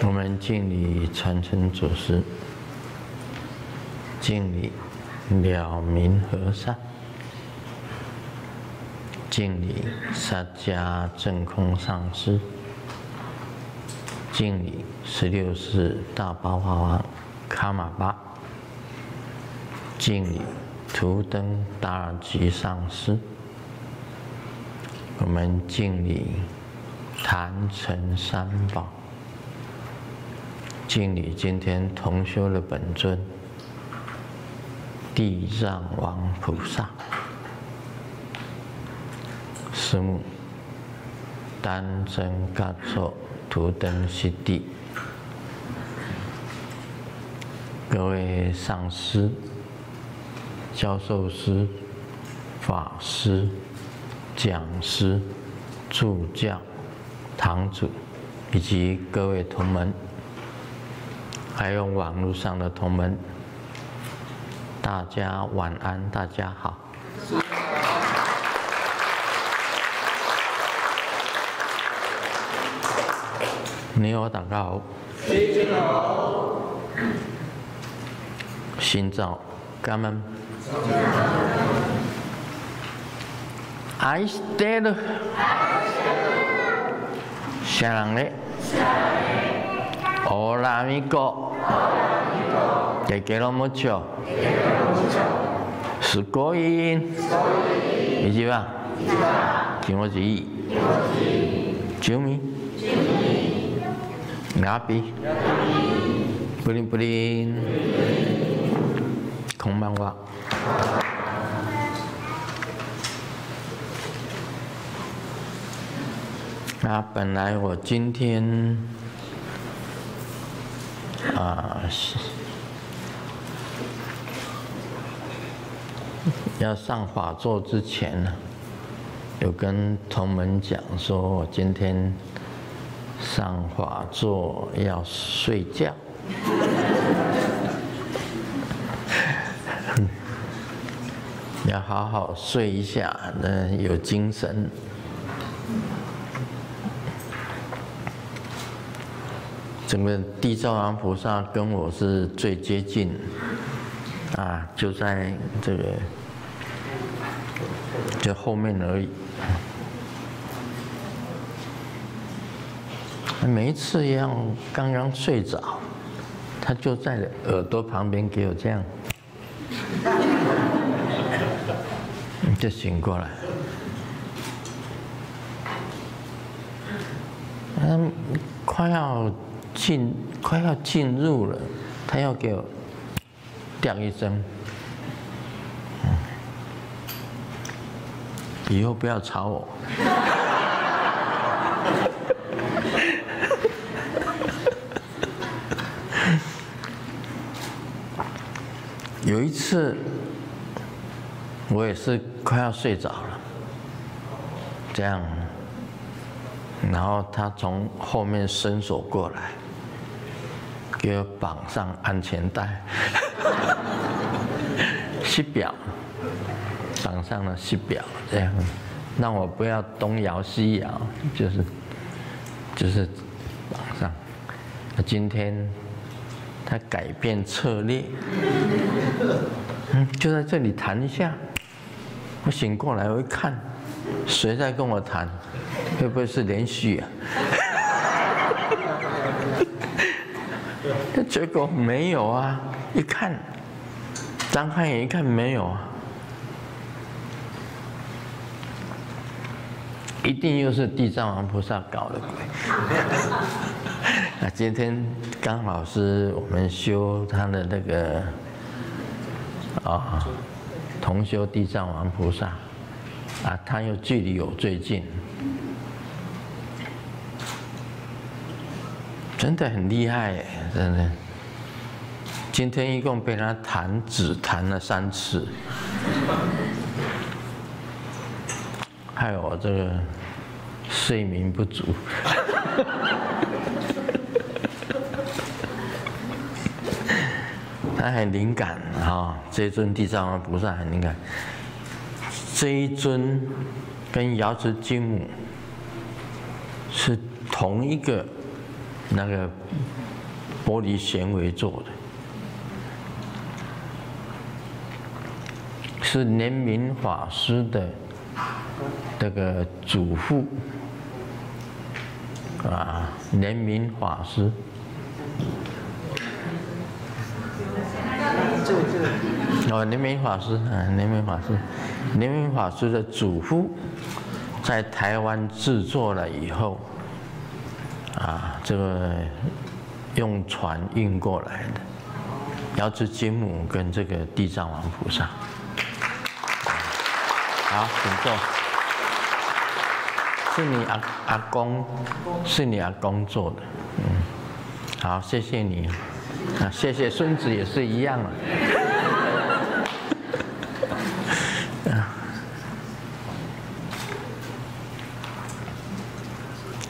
我们敬礼传承祖师，敬礼了明和尚，敬礼萨迦正空上师，敬礼十六世大宝法王卡玛巴，敬礼图登达尔吉上师，我们敬礼坛城三宝。敬礼今天同修的本尊地藏王菩萨，师母丹真嘎措图登西地，各位上师、教授师、法师、讲师、助教、堂主以及各位同门。还有网络上的同门，大家晚安，大家好。你好，大家好。心照，干们。I stayed。下人嘞。好拉米哥，也给了木球，是国音，你记吧，听我注意，救命，阿比，布林布林，空漫画。那本来我今天。啊，是要上法座之前呢，有跟同门讲说，我今天上法座要睡觉，要好好睡一下，那有精神。整个地藏王菩萨跟我是最接近，啊，就在这个就后面而已。每一次一样，刚刚睡着，他就在耳朵旁边给我这样，就醒过来。嗯，快要。进快要进入了，他要给我掉一针，以后不要吵我。有一次，我也是快要睡着了，这样，然后他从后面伸手过来。给我绑上安全带，系表，绑上了系表，这样让我不要东摇西摇，就是就是绑上。今天他改变策略，嗯，就在这里谈一下。我醒过来，我一看，谁在跟我谈？会不会是连续啊？结果没有啊！一看，张开眼一看没有啊，一定又是地藏王菩萨搞的鬼。那今天刚好是我们修他的那个啊，同修地藏王菩萨啊，他又距离我最近。真的很厉害，真的。今天一共被他弹只弹了三次，害我这个睡眠不足。他很灵感啊，这一尊地藏王菩萨很灵感。这一尊跟瑶池金母是同一个。那个玻璃纤维做的，是莲明法师的这个祖父啊，莲明法师。哦，莲明法师，嗯，莲明法师，莲明法师的祖父在台湾制作了以后，啊，这个用船运过来的，瑶池金母跟这个地藏王菩萨。好，请坐。是你阿阿公，是你阿公做的，嗯，好，谢谢你。啊，谢谢孙子也是一样啊。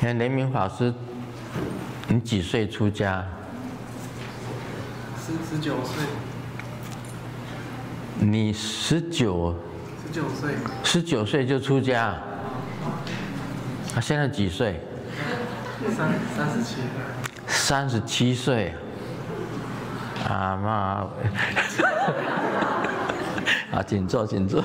看雷明法师，你几岁出家？十十九岁。你十九？十九岁。十九岁就出家？他现在几岁？三三十七。三十七岁。啊妈！啊，请坐，请坐。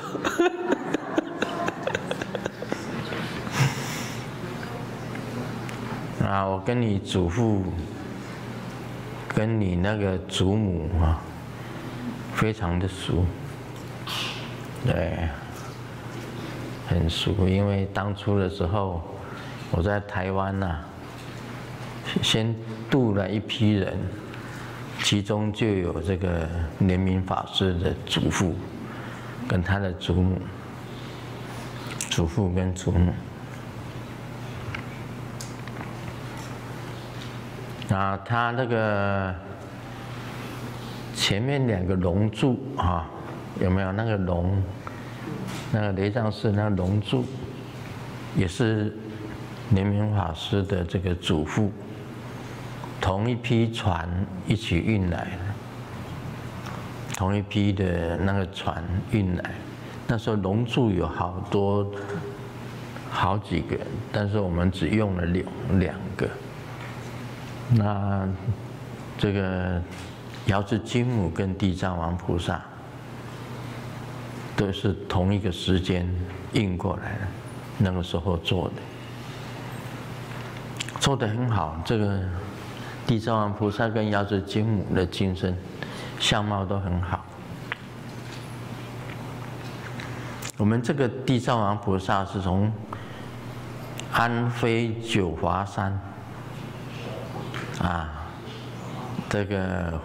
啊，我跟你祖父，跟你那个祖母啊，非常的熟，对，很熟。因为当初的时候，我在台湾呐，先渡了一批人。其中就有这个莲明法师的祖父，跟他的祖母，祖父跟祖母。啊，他那个前面两个龙柱啊，有没有那个龙？那个雷藏寺那龙柱，也是莲明法师的这个祖父。同一批船一起运来的，同一批的那个船运来，那时候龙柱有好多，好几个，但是我们只用了两两个。那这个瑶池金母跟地藏王菩萨，都是同一个时间运过来的，那个时候做的，做的很好，这个。地藏王菩萨跟瑶池金母的精神相貌都很好。我们这个地藏王菩萨是从安徽九华山啊，这个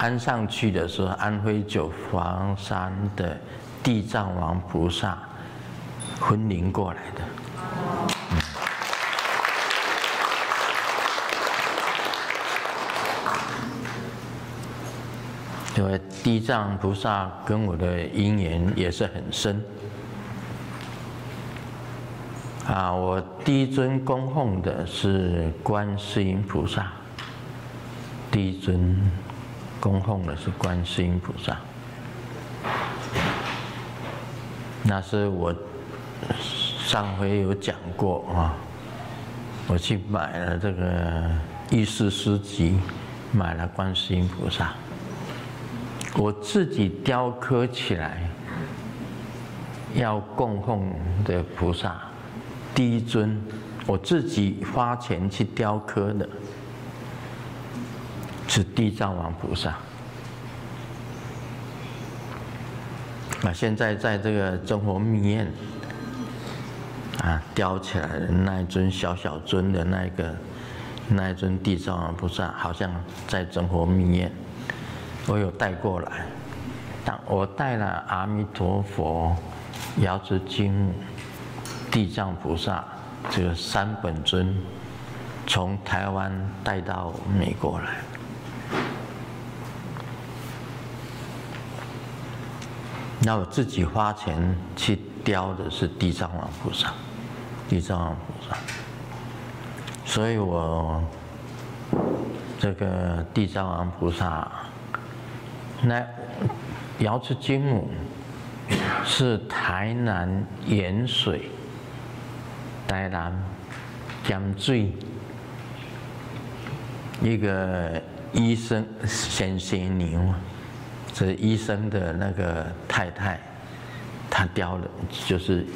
安上去的是，安徽九华山的地藏王菩萨魂灵过来的。因为地藏菩萨跟我的因缘也是很深。啊，我第一尊供奉的是观世音菩萨，第一尊。供奉的是观世音菩萨，那是我上回有讲过啊，我去买了这个意识诗集，买了观世音菩萨。我自己雕刻起来要供奉的菩萨，第一尊我自己花钱去雕刻的，是地藏王菩萨。啊，现在在这个真佛密院啊，雕起来的那一尊小小尊的那一个那一尊地藏王菩萨，好像在真佛密院。我有带过来，但我带了阿弥陀佛、瑶池经、地藏菩萨这个三本尊，从台湾带到美国来。那我自己花钱去雕的是地藏王菩萨，地藏王菩萨，所以我这个地藏王菩萨。那瑶池金母是台南盐水、台南江水一个医生先生牛，是医生的那个太太，她雕的，就是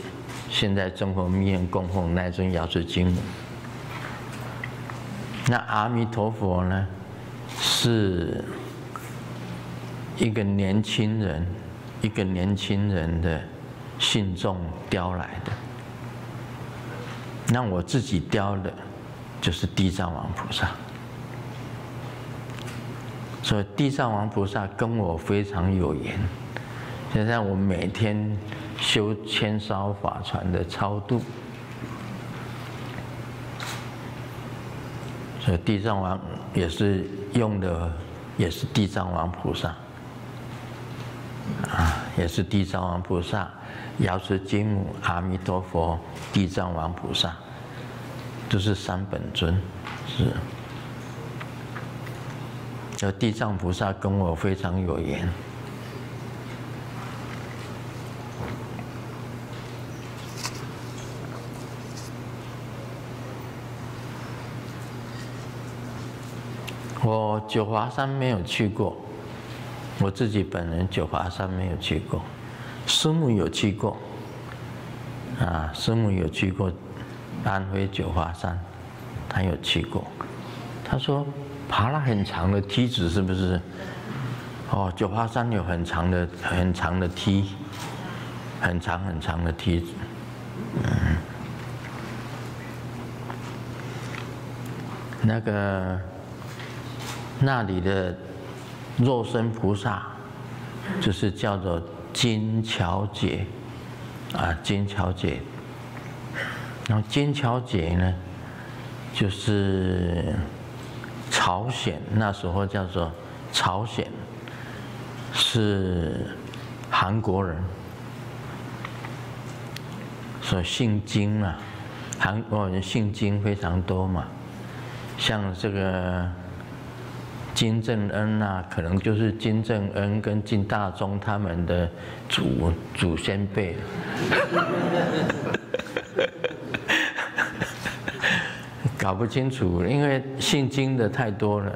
现在中国密院供奉那尊药师经。那阿弥陀佛呢，是一个年轻人，一个年轻人的信众雕来的。那我自己雕的，就是地藏王菩萨。所以地藏王菩萨跟我非常有缘。现在我每天修千烧法传的超度，所以地藏王也是用的，也是地藏王菩萨，啊，也是地藏王菩萨。药师金母、阿弥陀佛、地藏王菩萨，都是三本尊，是。这地藏菩萨跟我非常有缘。我九华山没有去过，我自己本人九华山没有去过。师母有去过，啊，师母有去过安徽九华山，他有去过。他说爬了很长的梯子，是不是？哦，九华山有很长的、很长的梯，很长很长的梯子。嗯，那个那里的肉身菩萨，就是叫做。金巧姐，啊，金巧姐，然后金巧姐呢，就是朝鲜那时候叫做朝鲜，是韩国人，所以姓金啊，韩国人姓金非常多嘛，像这个。金正恩啊，可能就是金正恩跟金大中他们的祖祖先辈，搞不清楚，因为姓金的太多了。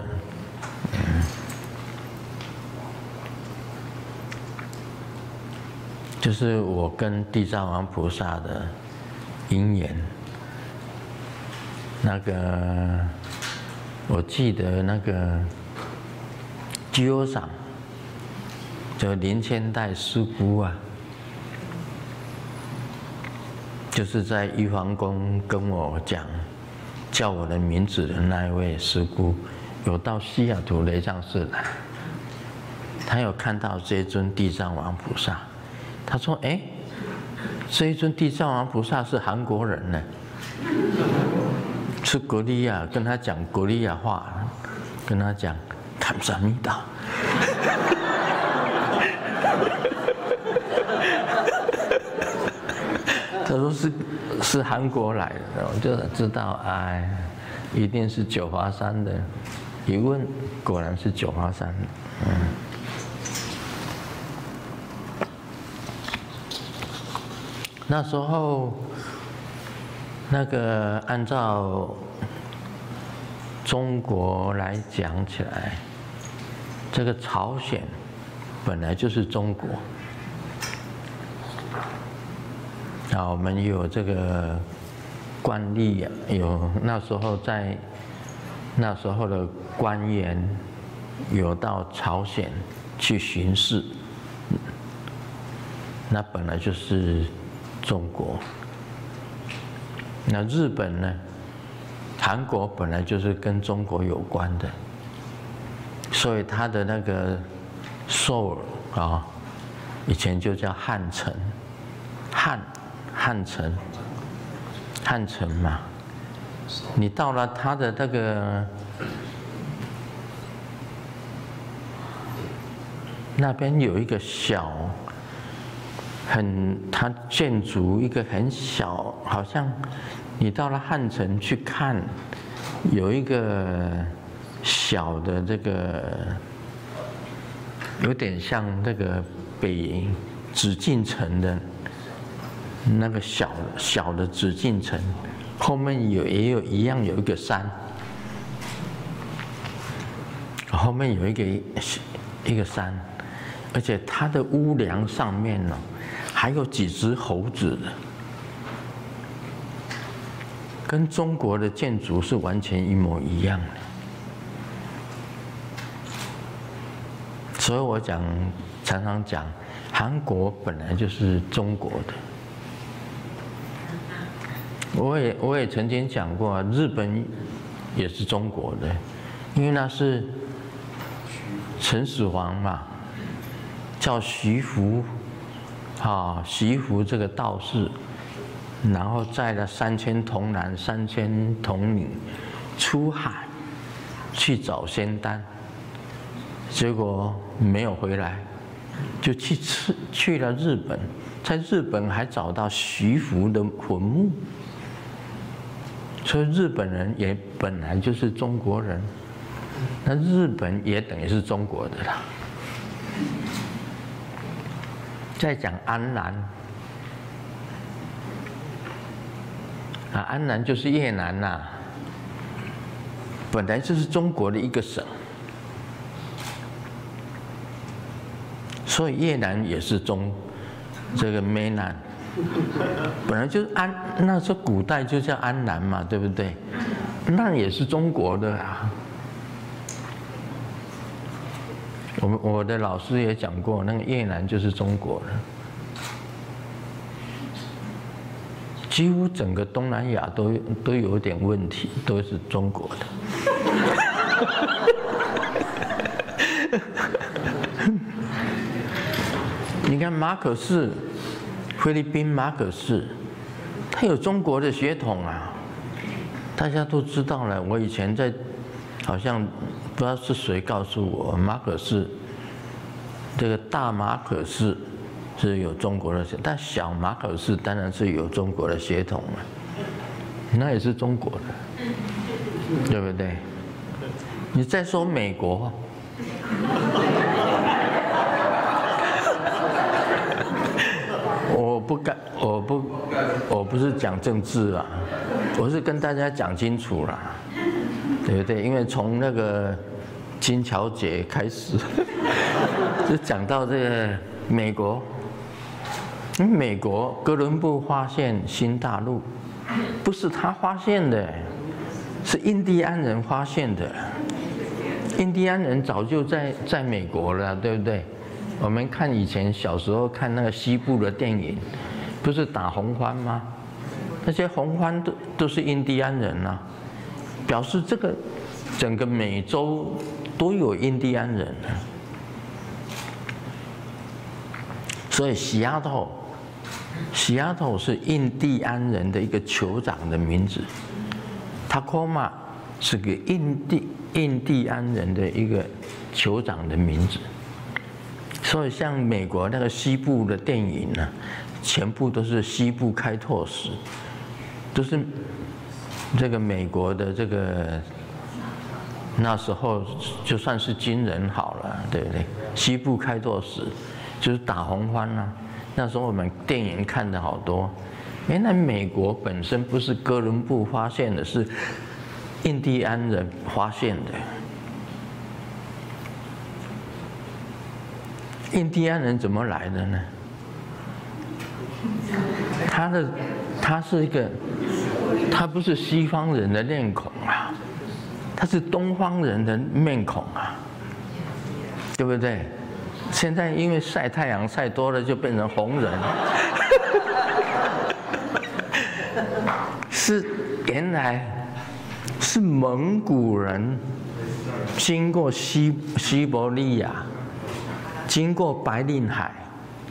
就是我跟地藏王菩萨的姻缘，那个我记得那个。鸠上，就林千代师姑啊，就是在玉皇宫跟我讲叫我的名字的那一位师姑，有到西雅图雷藏寺来，他有看到这尊地藏王菩萨，他说：“哎，这一尊地藏王菩萨是韩国人呢，是格利亚，跟他讲格利亚话，跟他讲。”看不上米达，他说是是韩国来的，我就知道，哎，一定是九华山的。一问，果然是九华山。嗯，那时候那个按照中国来讲起来。这个朝鲜本来就是中国，啊，我们有这个惯例呀，有那时候在那时候的官员有到朝鲜去巡视，那本来就是中国。那日本呢？韩国本来就是跟中国有关的。所以他的那个首尔啊，以前就叫汉城，汉汉城，汉城嘛。你到了他的那个那边有一个小，很他建筑一个很小，好像你到了汉城去看，有一个。小的这个有点像那个北紫禁城的那个小小的紫禁城，后面有也有一样有一个山，后面有一个一个山，而且它的屋梁上面呢，还有几只猴子，跟中国的建筑是完全一模一样的。所以我讲，常常讲，韩国本来就是中国的。我也我也曾经讲过，日本也是中国的，因为那是。秦始皇嘛，叫徐福，啊，徐福这个道士，然后载了三千童男、三千童女出海去找仙丹，结果没有回来，就去去去了日本，在日本还找到徐福的坟墓，所以日本人也本来就是中国人。那日本也等于是中国的啦。再讲安南，啊，安南就是越南呐，本来就是中国的一个省，所以越南也是中这个湄南，本来就是安，那时候古代就叫安南嘛，对不对？那也是中国的啊。我们我的老师也讲过，那个越南就是中国的，几乎整个东南亚都都有点问题，都是中国的。你看马可斯，菲律宾马可斯，他有中国的血统啊，大家都知道了。我以前在好像。不知道是谁告诉我，马可是这个大马可是是有中国的血，但小马可是当然是有中国的血统了，那也是中国的，对不对？你再说美国，我不敢，我不，我不是讲政治啊，我是跟大家讲清楚了。对不对？因为从那个金桥节开始，就讲到这个美国。美国哥伦布发现新大陆，不是他发现的，是印第安人发现的。印第安人早就在在美国了，对不对？我们看以前小时候看那个西部的电影，不是打红番吗？那些红番都都是印第安人啊。表示这个整个美洲都有印第安人，所以西雅图，西雅图是印第安人的一个酋长的名字，塔科马是个印第印第安人的一个酋长的名字，所以像美国那个西部的电影呢，全部都是西部开拓史，都是。这个美国的这个那时候就算是军人好了，对不对？西部开拓史就是打红番啊。那时候我们电影看的好多。原来美国本身不是哥伦布发现的，是印第安人发现的。印第安人怎么来的呢？他的他是一个。他不是西方人的面孔啊，他是东方人的面孔啊，对不对？现在因为晒太阳晒多了，就变成红人。是原来是蒙古人经过西西伯利亚，经过白令海，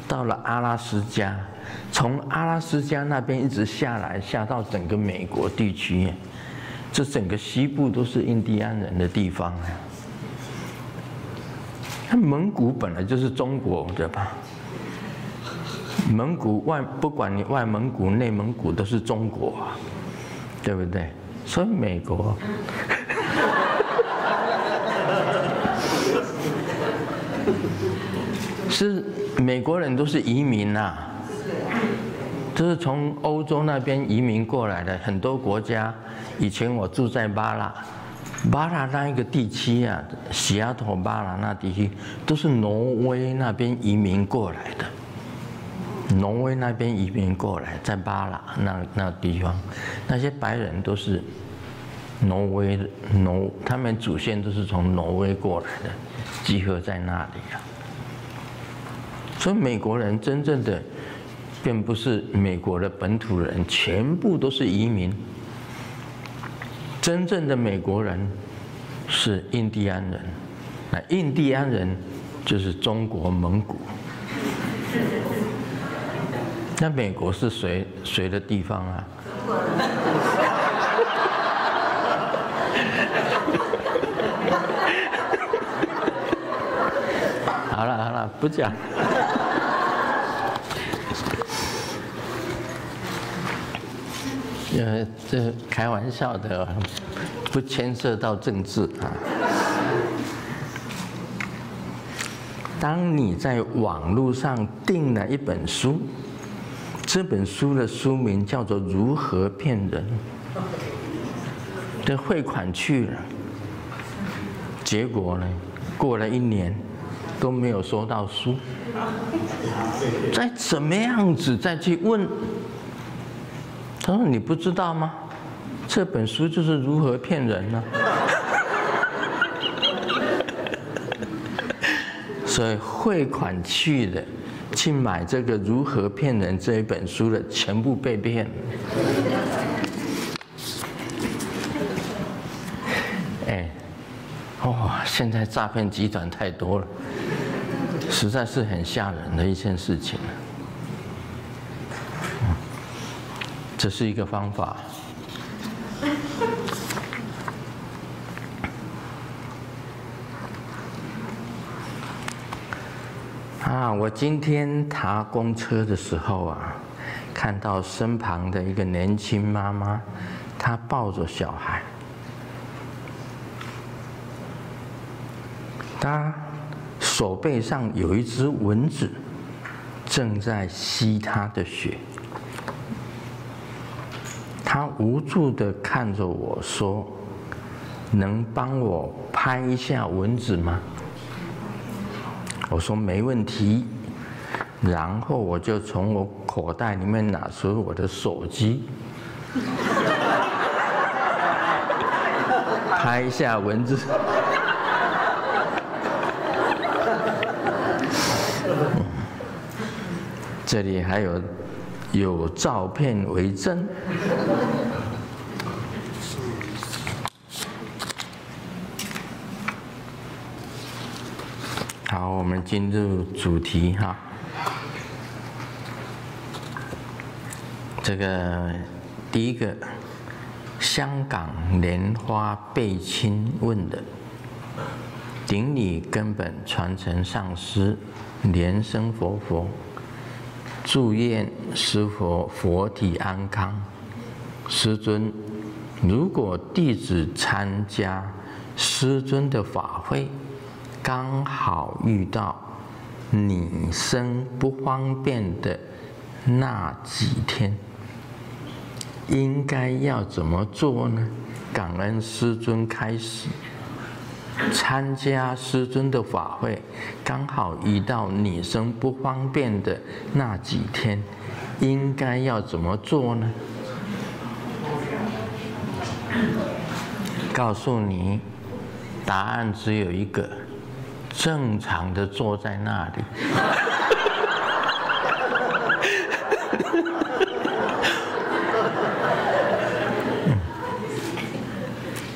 到了阿拉斯加。从阿拉斯加那边一直下来，下到整个美国地区，这整个西部都是印第安人的地方啊。那蒙古本来就是中国的吧？蒙古外不管你外蒙古、内蒙古都是中国，对不对？所以美国是美国人都是移民呐。都是从欧洲那边移民过来的，很多国家。以前我住在巴拉，巴拉那一个地区啊，西雅图巴拉那地区都是挪威那边移民过来的，挪威那边移民过来，在巴拉那那地方，那些白人都是挪威的挪，他们祖先都是从挪威过来的，集合在那里啊。所以美国人真正的，并不是美国的本土人，全部都是移民。真正的美国人是印第安人，那印第安人就是中国蒙古。那美国是谁谁的地方啊？好了好了，不讲。呃，这开玩笑的，不牵涉到政治啊。当你在网络上订了一本书，这本书的书名叫做《如何骗人》，这汇款去了，结果呢，过了一年都没有收到书，再怎么样子再去问。他说：“你不知道吗？这本书就是如何骗人呢？所以汇款去的，去买这个《如何骗人》这一本书的，全部被骗。哎，哇！现在诈骗集团太多了，实在是很吓人的一件事情。”这是一个方法。啊，我今天搭公车的时候啊，看到身旁的一个年轻妈妈，她抱着小孩，她手背上有一只蚊子，正在吸她的血。无助的看着我说：“能帮我拍一下蚊子吗？”我说：“没问题。”然后我就从我口袋里面拿出我的手机，拍一下蚊子。这里还有。有照片为证。好，我们进入主题哈。这个第一个，香港莲花贝亲问的，顶礼根本传承上师，莲生佛佛。祝愿师佛佛体安康。师尊，如果弟子参加师尊的法会，刚好遇到你生不方便的那几天，应该要怎么做呢？感恩师尊开始。参加师尊的法会，刚好遇到女生不方便的那几天，应该要怎么做呢？告诉你，答案只有一个：正常的坐在那里，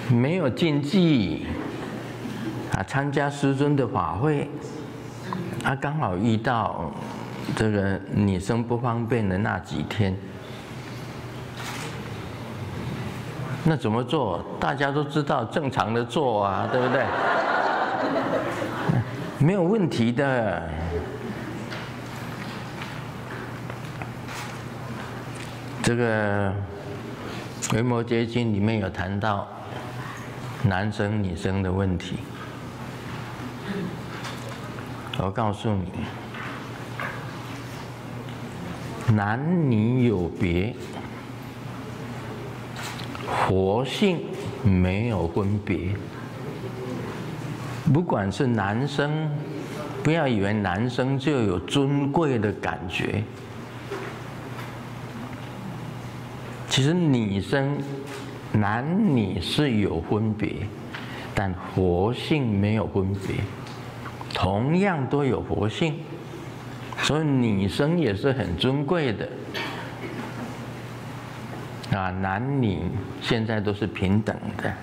没有禁忌。啊参加师尊的法会，他刚好遇到这个女生不方便的那几天，那怎么做？大家都知道正常的做啊，对不对？没有问题的。这个《维摩诘经》里面有谈到男生女生的问题。我告诉你，男女有别，活性没有分别。不管是男生，不要以为男生就有尊贵的感觉。其实女生、男女是有分别，但活性没有分别，同样都有活性，所以女生也是很尊贵的。啊，男女现在都是平等的，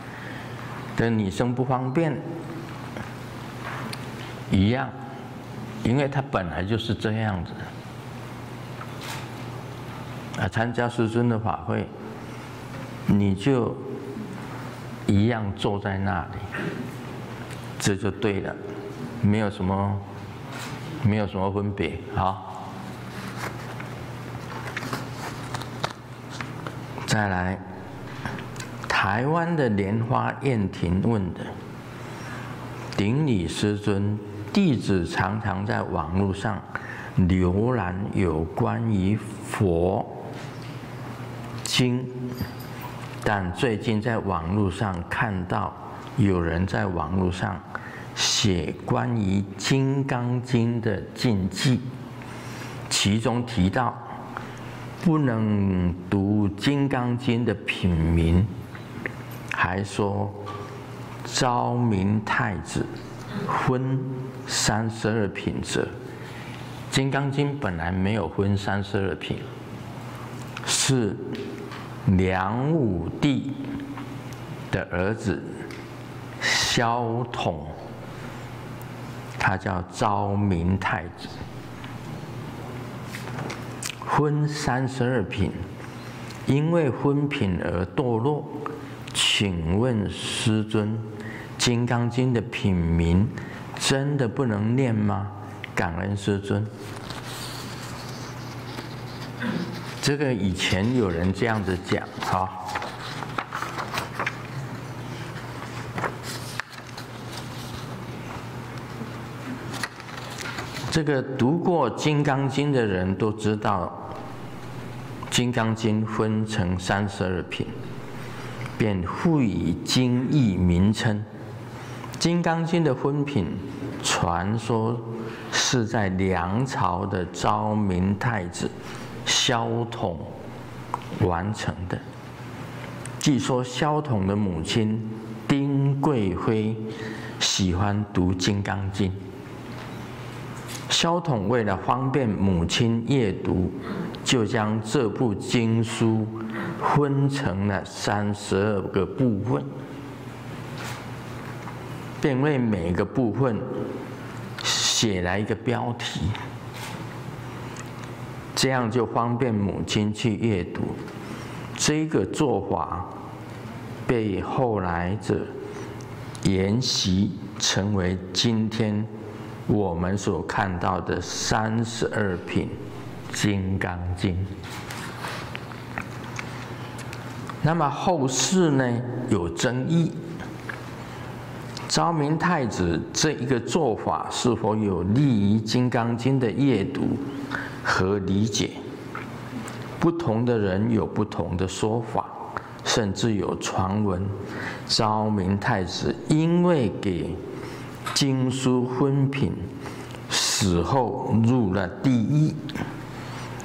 但女生不方便，一样，因为她本来就是这样子。啊，参加师尊的法会，你就一样坐在那里，这就对了，没有什么，没有什么分别，好。再来，台湾的莲花燕庭问的，顶礼师尊，弟子常常在网络上浏览有关于佛经，但最近在网络上看到有人在网络上写关于《金刚经》的禁忌，其中提到。不能读《金刚经》的品名，还说昭明太子分三十二品者，《金刚经》本来没有分三十二品，是梁武帝的儿子萧统，他叫昭明太子。分三十二品，因为分品而堕落。请问师尊，《金刚经》的品名真的不能念吗？感恩师尊。这个以前有人这样子讲，好。这个读过《金刚经》的人都知道，《金刚经》分成三十二品，便赋予经义名称。《金刚经》的分品，传说是在梁朝的昭明太子萧统完成的。据说萧统的母亲丁贵妃喜欢读《金刚经》。萧统为了方便母亲阅读，就将这部经书分成了三十二个部分，便为每个部分写了一个标题，这样就方便母亲去阅读。这个做法被后来者沿袭，成为今天。我们所看到的三十二品《金刚经》，那么后世呢有争议，昭明太子这一个做法是否有利于《金刚经》的阅读和理解？不同的人有不同的说法，甚至有传闻，昭明太子因为给。经书分品，死后入了第一。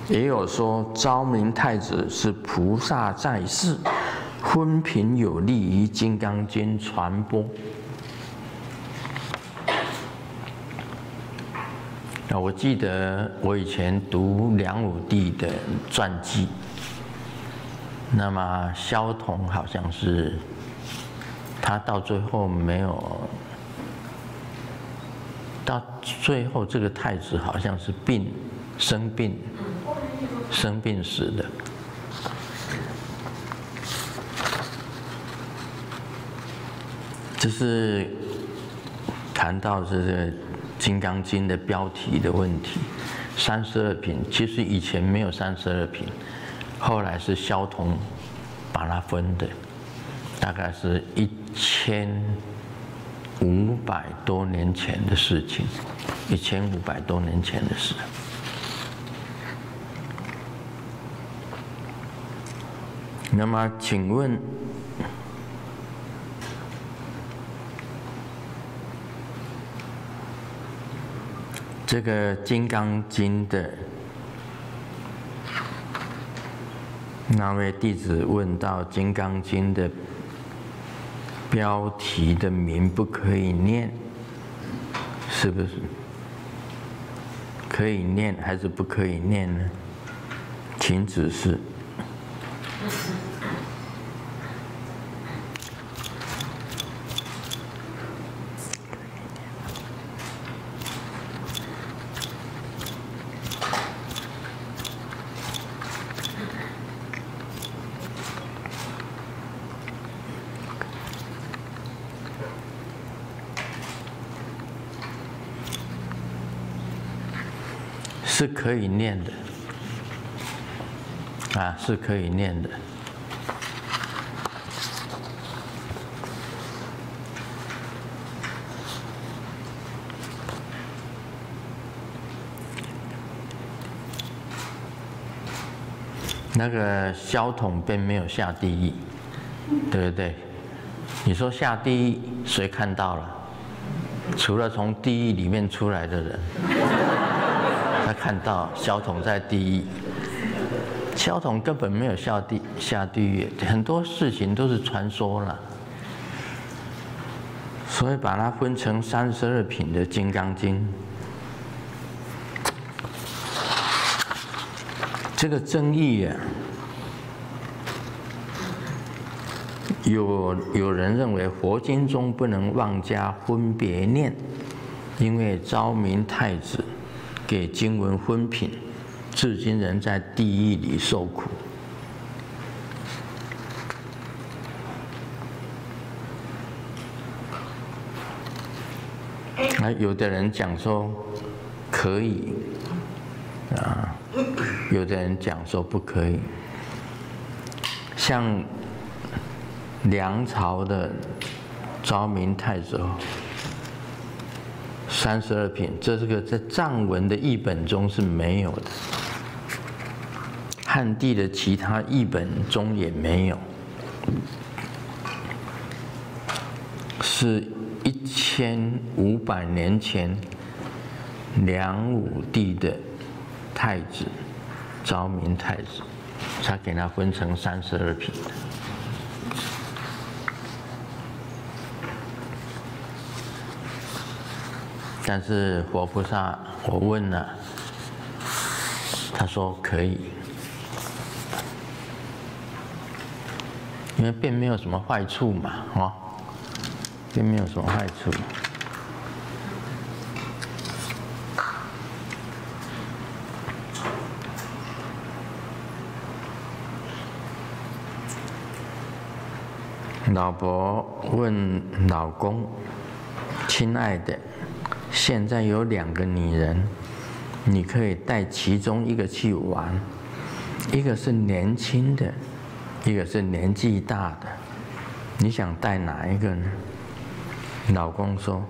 也有说昭明太子是菩萨在世，分品有利于《金刚经》传播。啊，我记得我以前读梁武帝的传记，那么萧统好像是他到最后没有。到最后，这个太子好像是病生病，生病死的。这是谈到这个《金刚经》的标题的问题。三十二品，其实以前没有三十二品，后来是萧统把它分的，大概是一千。五百多年前的事情，一千五百多年前的事。那么，请问这个《金刚经》的那位弟子问到《金刚经》的标题的名不可以念，是不是？可以念还是不可以念呢？请指示。是可以念的，啊，是可以念的。那个萧统并没有下地狱，对不对？你说下地狱，谁看到了？除了从地狱里面出来的人。看到萧统在地狱，萧统根本没有下地下地狱，很多事情都是传说了，所以把它分成三十二品的《金刚经》。这个争议啊，有有人认为佛经中不能妄加分别念，因为昭明太子。给经文分品，至今仍在地狱里受苦。那有的人讲说可以啊，有的人讲说不可以。像梁朝的昭明太子。三十二品，这是个在藏文的译本中是没有的，汉地的其他译本中也没有，是一千五百年前梁武帝的太子昭明太子，才给他分成三十二品的。但是佛菩萨，我问了，他说可以，因为并没有什么坏处嘛，哦，并没有什么坏处。老婆问老公：“亲爱的。”现在有两个女人，你可以带其中一个去玩，一个是年轻的，一个是年纪大的，你想带哪一个呢？老公说：“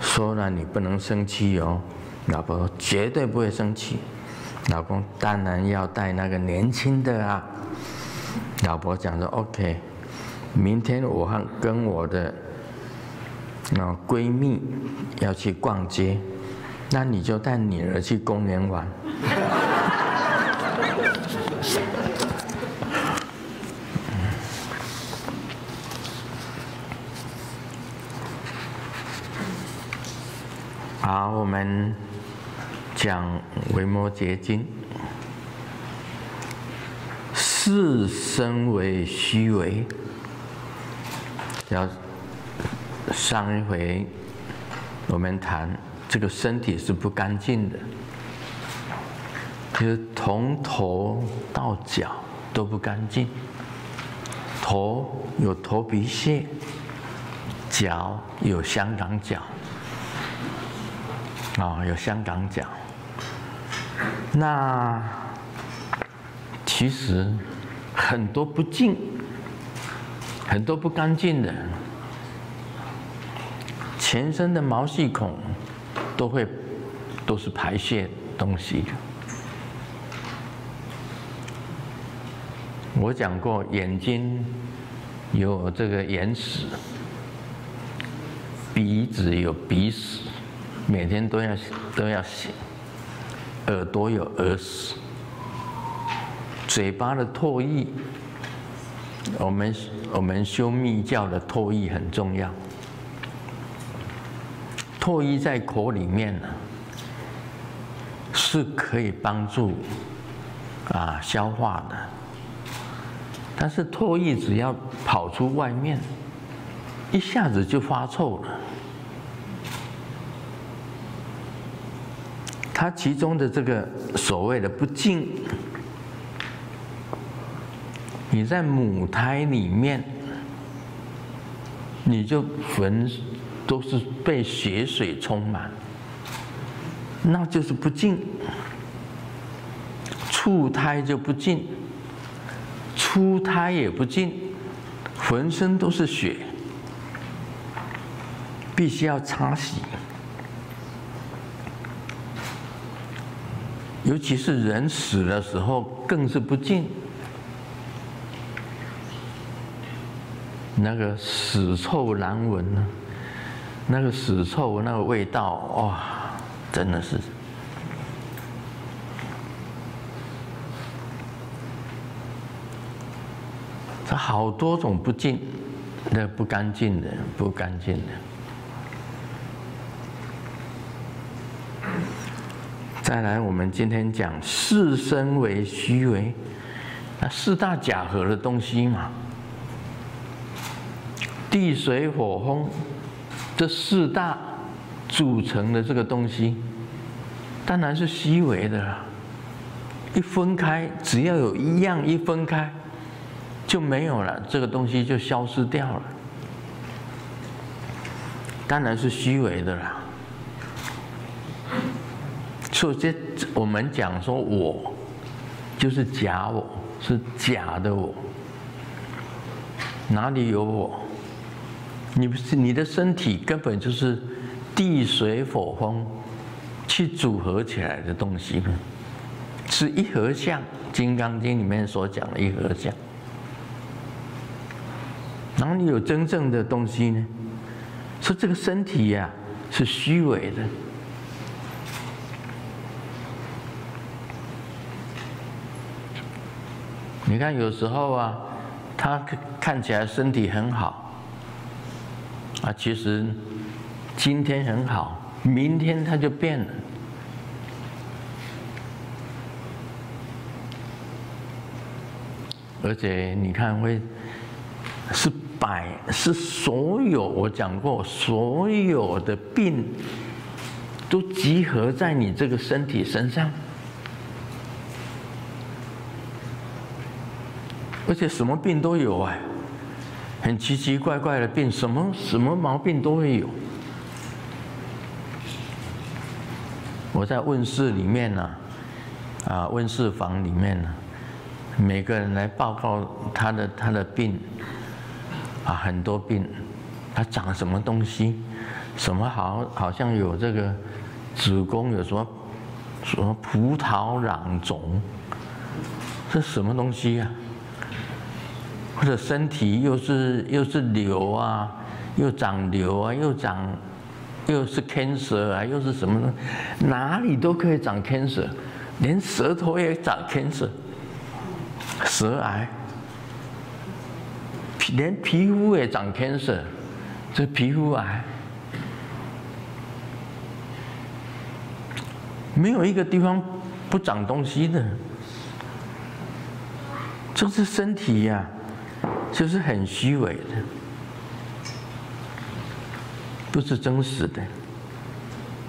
说了你不能生气哦。”老婆绝对不会生气。老公当然要带那个年轻的啊。老婆讲说：“OK，明天我和跟我的。”那闺蜜要去逛街，那你就带女儿去公园玩。好，我们讲《维摩诘经》，是身为虚伪，要。上一回我们谈这个身体是不干净的，就是从头到脚都不干净。头有头皮屑，脚有香港脚，啊，有香港脚。那其实很多不净，很多不干净的。全身的毛细孔都会都是排泄东西。我讲过，眼睛有这个眼屎，鼻子有鼻屎，每天都要都要洗，耳朵有耳屎，嘴巴的唾液，我们我们修密教的唾液很重要，唾液在口里面呢，是可以帮助啊消化的，但是唾液只要跑出外面，一下子就发臭了。它其中的这个所谓的不净，你在母胎里面，你就浑都是被血水充满，那就是不净。触胎就不净，出胎也不净，浑身都是血，必须要擦洗。尤其是人死的时候，更是不净。那个死臭难闻呢，那个屎臭那个味道，哇，真的是。这好多种不净，那不干净的，不干净的。再来，我们今天讲四身为虚为，那四大假合的东西嘛，地水火风这四大组成的这个东西，当然是虚伪的了。一分开，只要有一样一分开，就没有了，这个东西就消失掉了，当然是虚伪的啦。所以这我们讲说，我就是假我，是假的我。哪里有我？你不是你的身体根本就是地水火风去组合起来的东西吗？是一合相，《金刚经》里面所讲的一合相。哪里有真正的东西呢？说这个身体呀是虚伪的。你看，有时候啊，他看起来身体很好，啊，其实今天很好，明天它就变了。而且你看，会是百是所有我讲过，所有的病都集合在你这个身体身上。而且什么病都有哎，很奇奇怪怪的病，什么什么毛病都会有。我在问世里面呢，啊，问世房里面呢，每个人来报告他的他的病，啊，很多病，他长什么东西，什么好好像有这个子宫有什么什么葡萄囊肿，这什么东西呀？或者身体又是又是瘤啊，又长瘤啊，又长，又是 cancer 啊，又是什么呢？哪里都可以长 cancer，连舌头也长 cancer，舌癌，连皮肤也长 cancer，这皮肤癌，没有一个地方不长东西的，这是身体呀。就是很虚伪的，不是真实的，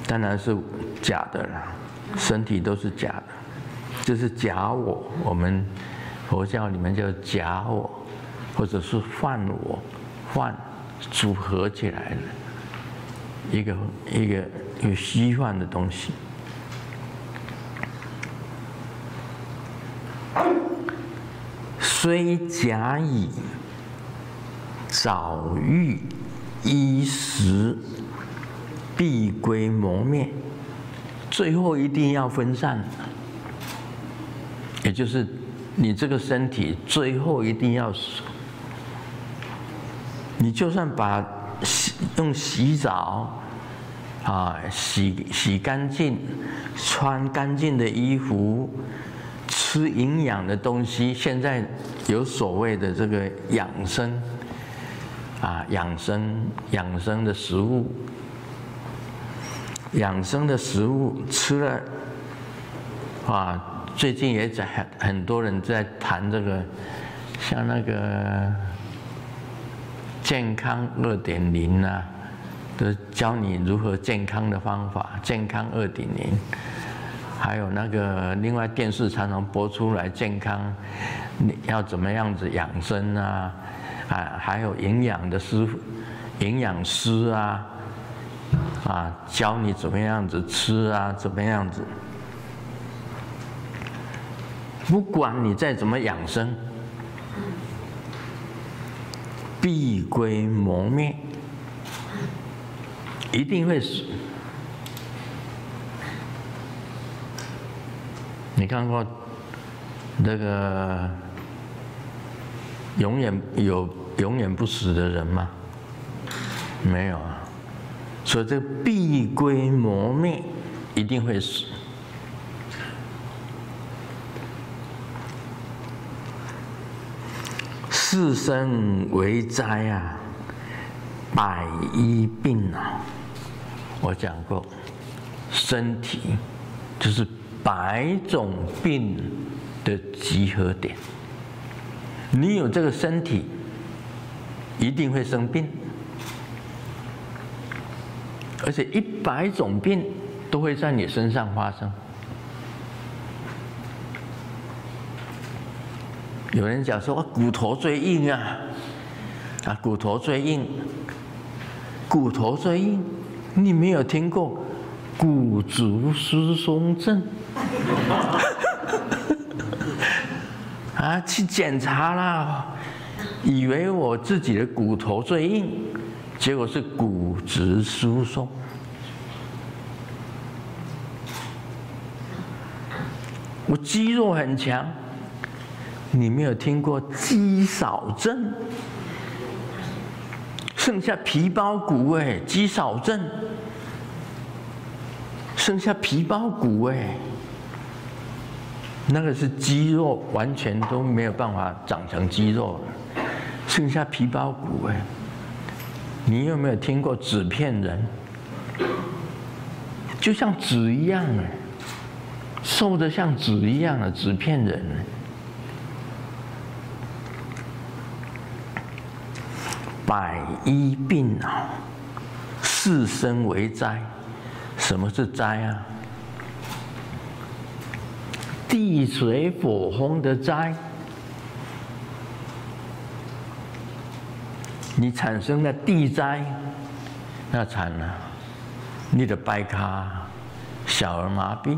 当然是假的了。身体都是假的，这是假我。我们佛教里面叫假我，或者是幻我，幻组合起来的一个一个有虚幻的东西。虽假以早欲衣食，必归磨灭，最后一定要分散。也就是你这个身体最后一定要死。你就算把洗用洗澡啊，洗洗干净，穿干净的衣服，吃营养的东西。现在有所谓的这个养生，啊，养生养生的食物，养生的食物吃了，啊，最近也在很很多人在谈这个，像那个健康二点零啊。都教你如何健康的方法，健康二点零，还有那个另外电视常常播出来健康，你要怎么样子养生啊？啊，还有营养的师傅、营养师啊，啊，教你怎么样子吃啊，怎么样子？不管你再怎么养生，必归磨灭。一定会死。你看过那个永远有永远不死的人吗？没有啊。所以这个必归磨灭，一定会死。世生为灾啊，百医病啊。我讲过，身体就是百种病的集合点。你有这个身体，一定会生病，而且一百种病都会在你身上发生。有人讲说，骨头最硬啊，啊，骨头最硬，骨头最硬。你没有听过骨质疏松症？啊，去检查啦，以为我自己的骨头最硬，结果是骨质疏松。我肌肉很强，你没有听过肌少症？剩下皮包骨哎，肌少症。剩下皮包骨哎，那个是肌肉完全都没有办法长成肌肉。剩下皮包骨哎，你有没有听过纸片人？就像纸一样哎，瘦的像纸一样的纸片人。百医病啊，世生为灾。什么是灾啊？地水火风的灾，你产生了地灾，那惨了，你的白卡、小儿麻痹，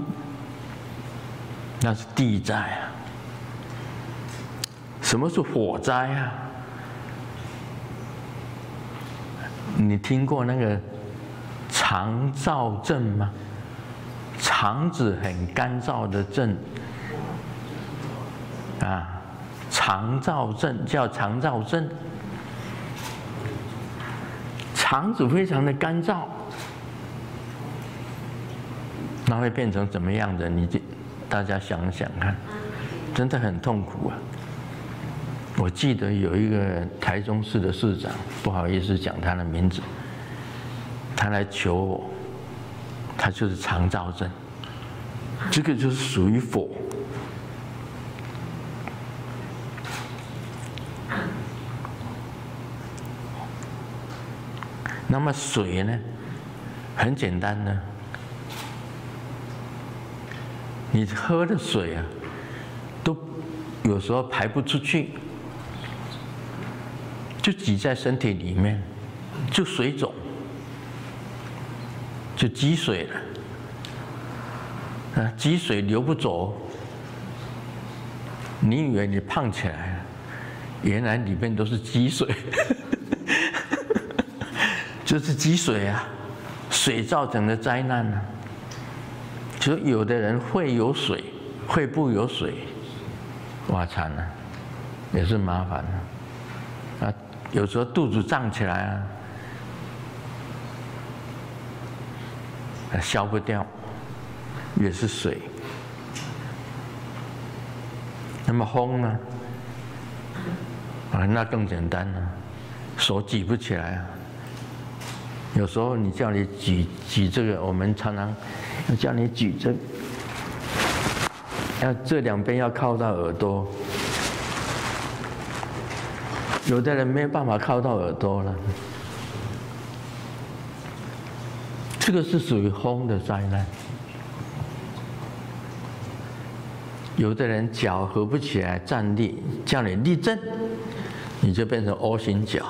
那是地灾啊。什么是火灾啊？你听过那个肠燥症吗？肠子很干燥的症啊，肠燥症叫肠燥症，肠子非常的干燥，那会变成怎么样的？你就大家想想看，真的很痛苦啊。我记得有一个台中市的市长，不好意思讲他的名字，他来求我，他就是肠燥症，这个就是属于火。那么水呢？很简单呢，你喝的水啊，都有时候排不出去。就挤在身体里面，就水肿，就积水了。啊，积水流不走，你以为你胖起来了，原来里面都是积水，就是积水啊，水造成的灾难呢。就有的人会有水，会不有水，哇惨了，也是麻烦了。有时候肚子胀起来啊，消不掉，也是水。那么风呢？啊，那更简单了，手举不起来啊。有时候你叫你举举这个，我们常常要叫你举这，要这两边要靠到耳朵。有的人没有办法靠到耳朵了，这个是属于风的灾难。有的人脚合不起来站立，叫你立正，你就变成 O 型脚，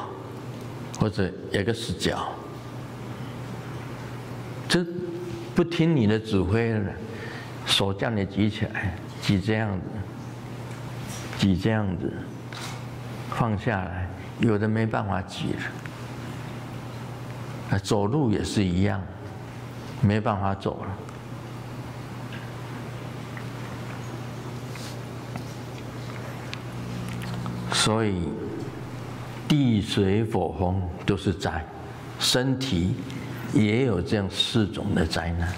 或者 X 脚。这不听你的指挥了，手叫你举起来，举这样子，举这样子。放下来，有的没办法举了。走路也是一样，没办法走了。所以，地水火风都是灾，身体也有这样四种的灾难，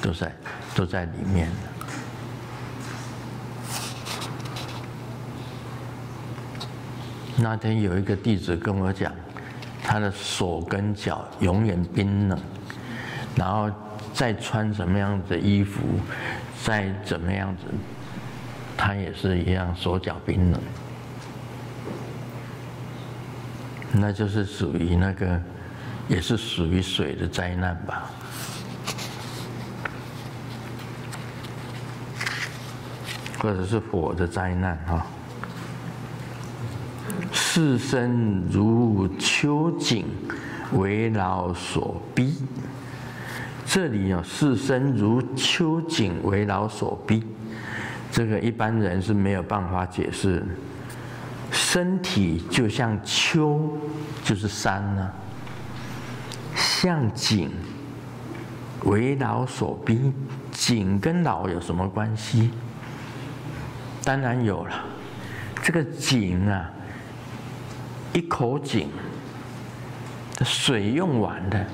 都在都在里面。那天有一个弟子跟我讲，他的手跟脚永远冰冷，然后再穿什么样的衣服，再怎么样子，他也是一样手脚冰冷。那就是属于那个，也是属于水的灾难吧，或者是火的灾难哈。世身如秋景，为老所逼。这里有世身如秋景，为老所逼。这个一般人是没有办法解释。身体就像秋，就是山呢，像景，为老所逼。景跟老有什么关系？当然有了。这个景啊。一口井水用完了，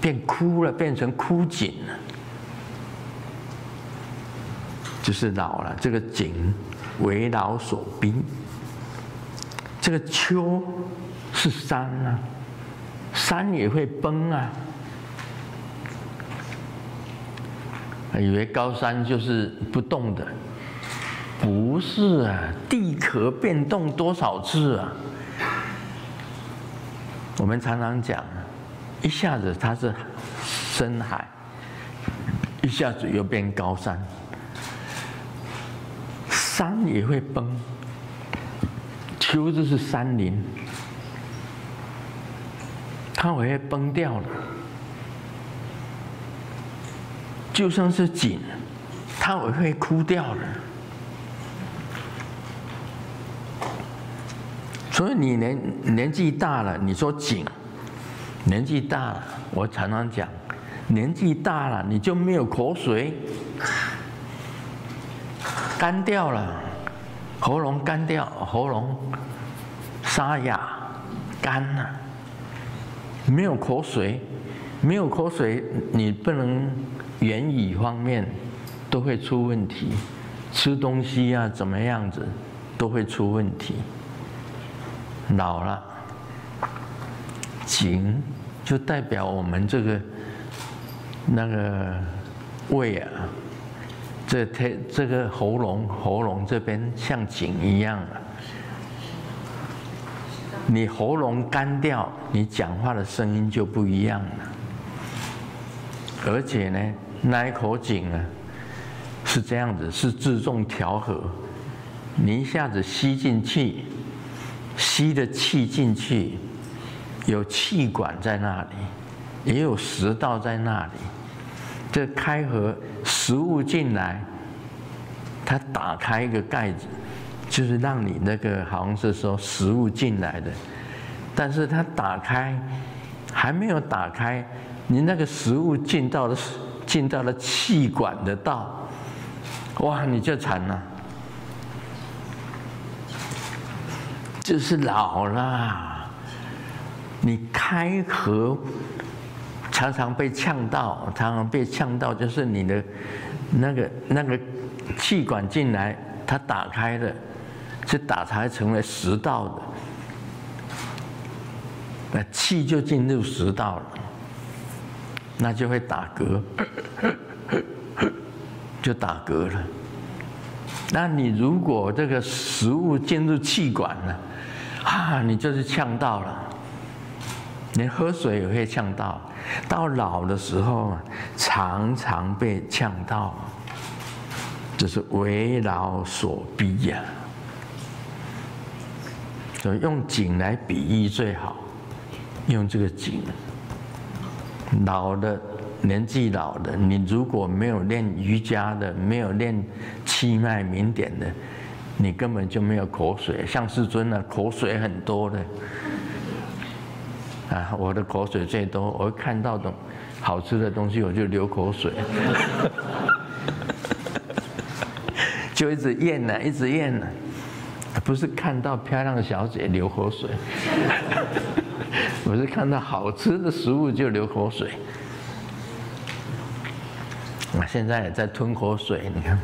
变枯了，变成枯井了，就是老了。这个井为老所逼。这个秋是山啊，山也会崩啊。以为高山就是不动的，不是啊，地壳变动多少次啊？我们常常讲，一下子它是深海，一下子又变高山，山也会崩。秋就是山林，它会崩掉了。就算是井，它也会枯掉了。所以你年年纪大了，你说紧，年纪大了，我常常讲，年纪大了你就没有口水，干掉了，喉咙干掉，喉咙沙哑，干了，没有口水，没有口水，你不能言语方面都会出问题，吃东西啊怎么样子都会出问题。老了，紧就代表我们这个那个胃啊，这这这个喉咙喉咙这边像紧一样啊。你喉咙干掉，你讲话的声音就不一样了。而且呢，那一口井啊，是这样子，是自重调和，你一下子吸进去。吸的气进去，有气管在那里，也有食道在那里。这开合食物进来，它打开一个盖子，就是让你那个好像是说食物进来的。但是它打开还没有打开，你那个食物进到了进到了气管的道，哇，你就惨了。就是老了，你开合常常被呛到，常常被呛到，就是你的那个那个气管进来，它打开了，是打才成为食道的，那气就进入食道了，那就会打嗝，就打嗝了。那你如果这个食物进入气管了，啊，你就是呛到了，连喝水也会呛到。到老的时候，常常被呛到，这是为老所逼呀。所以用井来比喻最好，用这个井。老的年纪老的，你如果没有练瑜伽的，没有练气脉明点的，你根本就没有口水。像世尊呢，口水很多的。啊，我的口水最多，我看到的好吃的东西我就流口水，就一直咽呢，一直咽呢，不是看到漂亮的小姐流口水，我是看到好吃的食物就流口水。我现在也在吞口水，你看，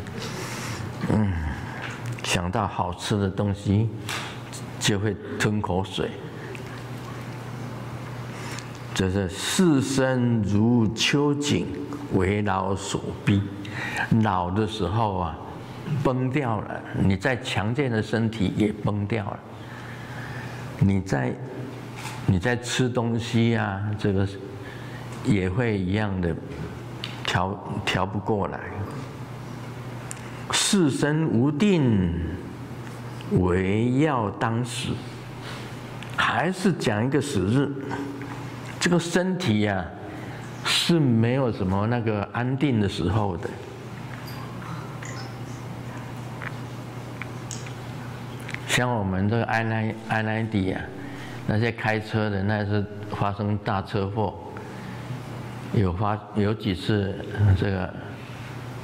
嗯，想到好吃的东西就会吞口水。这是世身如秋景，为老所逼。老的时候啊，崩掉了。你再强健的身体也崩掉了。你在你在吃东西啊，这个也会一样的调调不过来。四身无定，唯要当时。还是讲一个死日。这个身体呀，是没有什么那个安定的时候的。像我们这个 I 奈 I 奈迪啊，那些开车的那是发生大车祸，有发有几次这个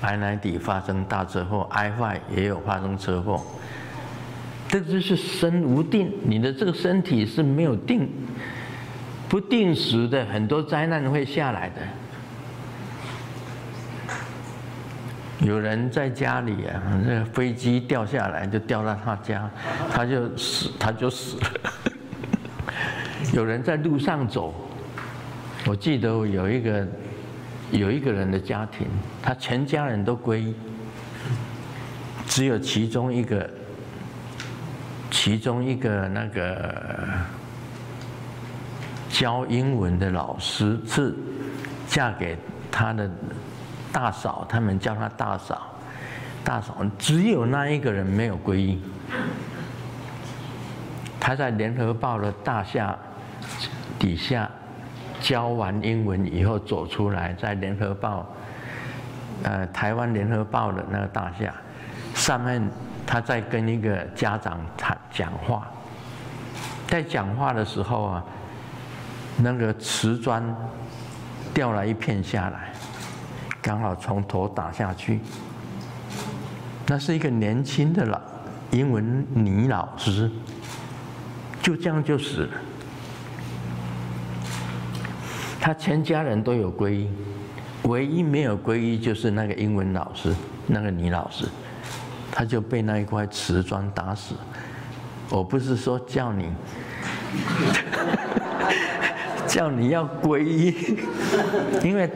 I 奈迪发生大车祸，I Y 也有发生车祸。这就是身无定，你的这个身体是没有定。不定时的很多灾难会下来的。有人在家里啊，那个飞机掉下来就掉到他家，他就死，他就死了。有人在路上走，我记得有一个有一个人的家庭，他全家人都皈依，只有其中一个其中一个那个。教英文的老师是嫁给他的大嫂，他们叫他大嫂。大嫂只有那一个人没有皈依。他在联合报的大厦底下教完英文以后走出来，在联合报，呃，台湾联合报的那个大厦上面，他在跟一个家长谈讲话，在讲话的时候啊。那个瓷砖掉了一片下来，刚好从头打下去。那是一个年轻的老英文女老师，就这样就死了。他全家人都有皈依，唯一没有皈依就是那个英文老师，那个女老师，他就被那一块瓷砖打死。我不是说叫你。叫你要皈依，因为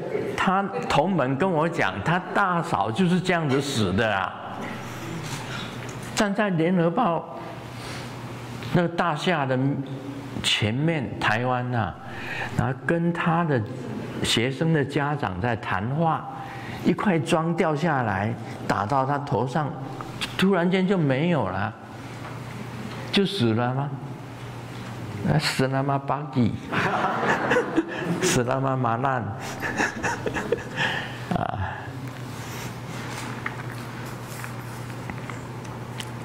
他同门跟我讲，他大嫂就是这样子死的啊。站在联合报那个大厦的前面，台湾呐，然后跟他的学生的家长在谈话，一块砖掉下来打到他头上，突然间就没有了，就死了吗？死了吗？巴吉，死了吗？马烂，啊！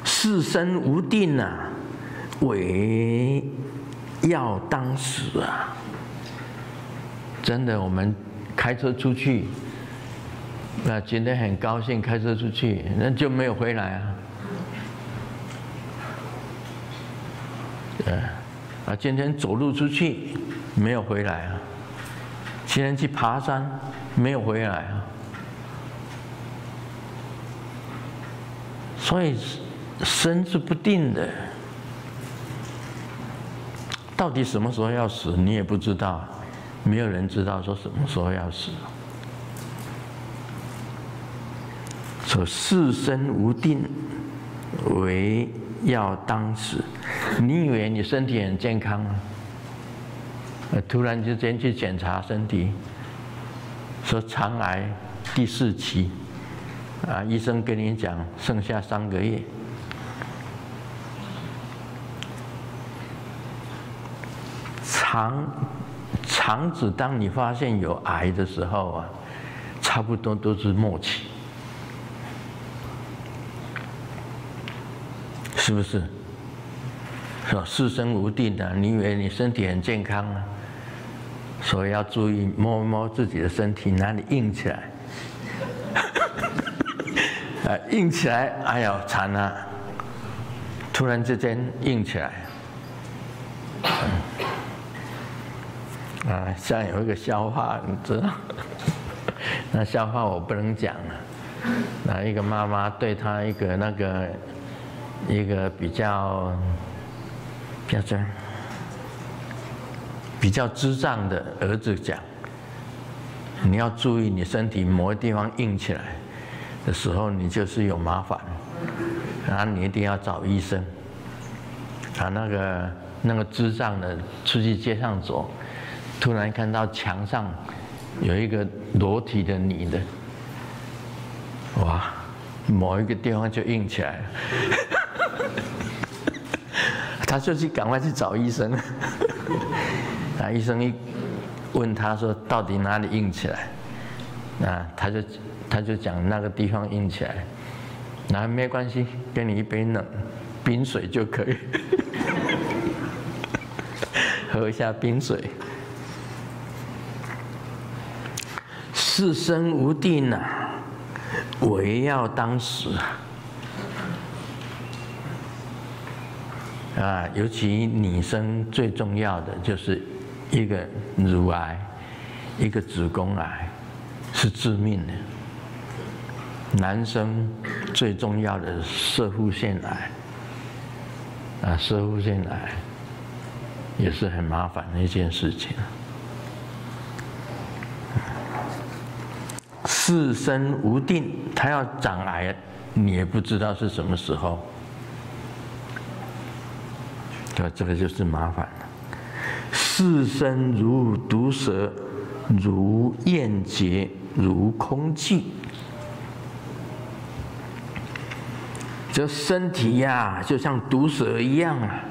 四身无定啊，唯要当死啊！真的，我们开车出去，那今天很高兴开车出去，那就没有回来啊。对。啊，今天走路出去没有回来啊？今天去爬山没有回来啊，所以生是不定的，到底什么时候要死你也不知道，没有人知道说什么时候要死。说世生无定，唯要当死。你以为你身体很健康吗突然之间去检查身体，说肠癌第四期，啊，医生跟你讲剩下三个月。肠肠子，当你发现有癌的时候啊，差不多都是末期。是不是？是吧世生无定的，你以为你身体很健康啊？所以要注意摸一摸自己的身体哪里硬起来，啊，硬起来，哎呦，惨了！突然之间硬起来，啊，像有一个笑话，你知道？那笑话我不能讲了。那一个妈妈对她一个那个。一个比较比较比较智障的儿子讲：“你要注意，你身体某个地方硬起来的时候，你就是有麻烦，然后你一定要找医生。”啊，那个那个智障的出去街上走，突然看到墙上有一个裸体的女的，哇，某一个地方就硬起来了。他就去赶快去找医生，啊，医生一问他说到底哪里硬起来，啊，他就他就讲那个地方硬起来，那没关系，给你一杯冷冰水就可以，喝一下冰水。四生无定啊，唯要当时。啊，尤其女生最重要的就是一个乳癌，一个子宫癌，是致命的。男生最重要的射护腺癌，啊，射护腺癌也是很麻烦的一件事情。四生无定，他要长癌，你也不知道是什么时候。对，这个就是麻烦了。世生如毒蛇，如燕结，如空气。这身体呀，就像毒蛇一样啊。